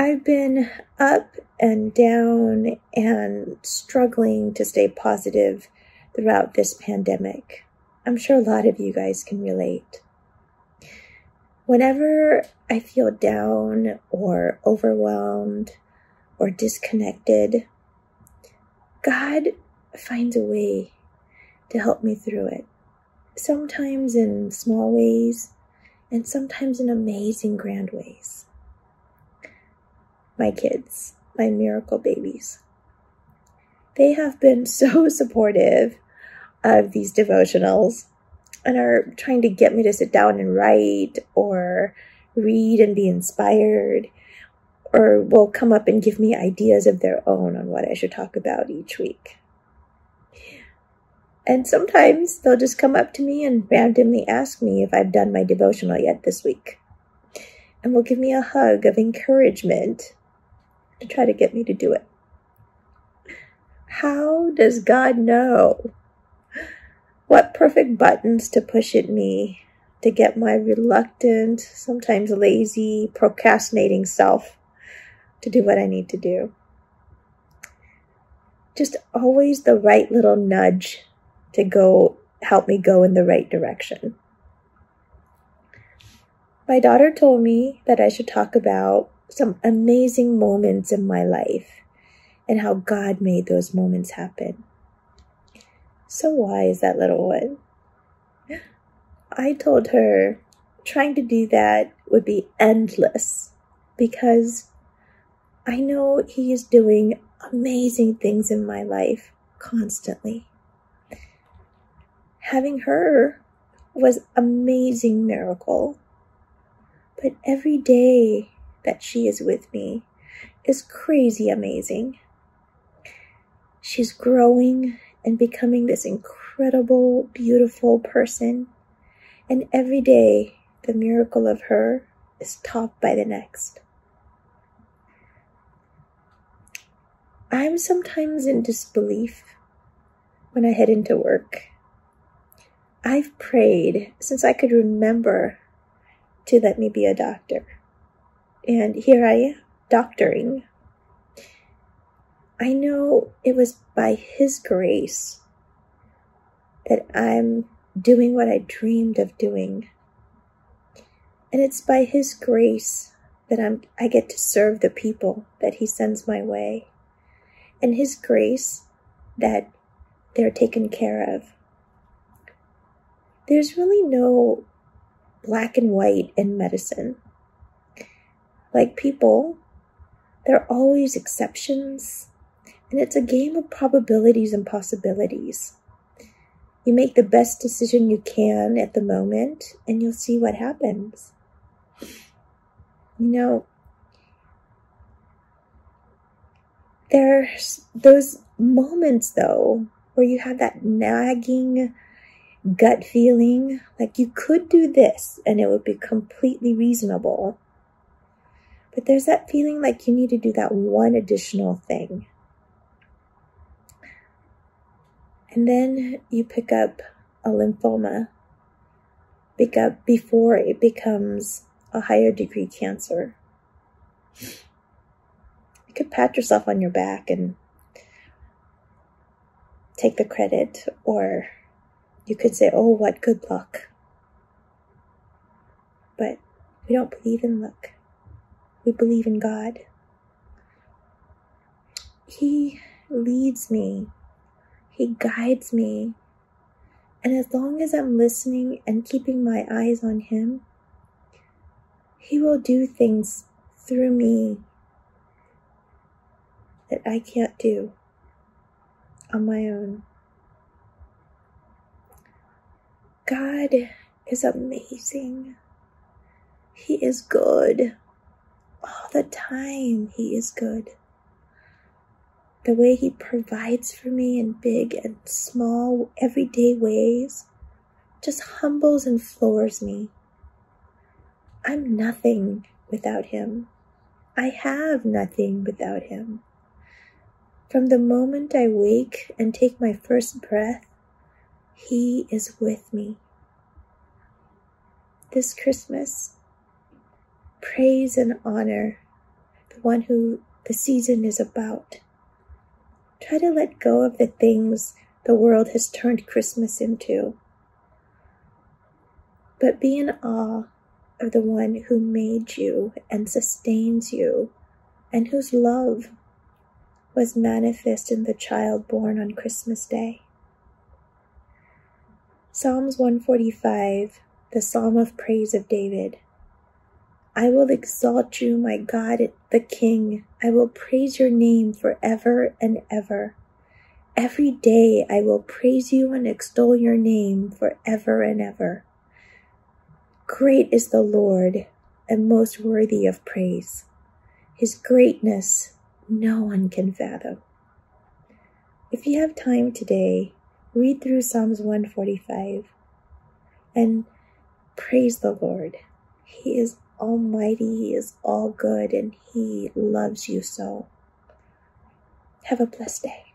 I've been up and down and struggling to stay positive throughout this pandemic. I'm sure a lot of you guys can relate. Whenever I feel down or overwhelmed or disconnected, God finds a way to help me through it. Sometimes in small ways, and sometimes in amazing grand ways. My kids, my miracle babies, they have been so supportive of these devotionals and are trying to get me to sit down and write or read and be inspired or will come up and give me ideas of their own on what I should talk about each week. And sometimes they'll just come up to me and randomly ask me if I've done my devotional yet this week. And will give me a hug of encouragement to try to get me to do it. How does God know what perfect buttons to push at me to get my reluctant, sometimes lazy, procrastinating self to do what I need to do? Just always the right little nudge to go help me go in the right direction. My daughter told me that I should talk about some amazing moments in my life and how God made those moments happen. So wise, that little one. I told her trying to do that would be endless because I know He is doing amazing things in my life constantly having her was amazing miracle. But every day that she is with me is crazy amazing. She's growing and becoming this incredible, beautiful person. And every day, the miracle of her is topped by the next. I'm sometimes in disbelief when I head into work I've prayed since I could remember to let me be a doctor. And here I am, doctoring. I know it was by His grace that I'm doing what I dreamed of doing. And it's by His grace that I'm, I get to serve the people that He sends my way. And His grace that they're taken care of there's really no black and white in medicine. Like people, there are always exceptions, and it's a game of probabilities and possibilities. You make the best decision you can at the moment, and you'll see what happens. You know, there's those moments, though, where you have that nagging gut feeling like you could do this and it would be completely reasonable. But there's that feeling like you need to do that one additional thing. And then you pick up a lymphoma, pick up before it becomes a higher degree cancer. You could pat yourself on your back and take the credit or you could say, oh, what good luck. But we don't believe in luck. We believe in God. He leads me. He guides me. And as long as I'm listening and keeping my eyes on Him, He will do things through me that I can't do on my own. God is amazing. He is good. All the time, He is good. The way He provides for me in big and small, everyday ways just humbles and floors me. I'm nothing without Him. I have nothing without Him. From the moment I wake and take my first breath he is with me. This Christmas, praise and honor the one who the season is about. Try to let go of the things the world has turned Christmas into. But be in awe of the one who made you and sustains you, and whose love was manifest in the child born on Christmas Day. Psalms 145, the Psalm of Praise of David. I will exalt you, my God, the King. I will praise your name forever and ever. Every day I will praise you and extol your name forever and ever. Great is the Lord and most worthy of praise. His greatness no one can fathom. If you have time today, read through Psalms 145 and praise the Lord. He is almighty, is all good, and He loves you so. Have a blessed day.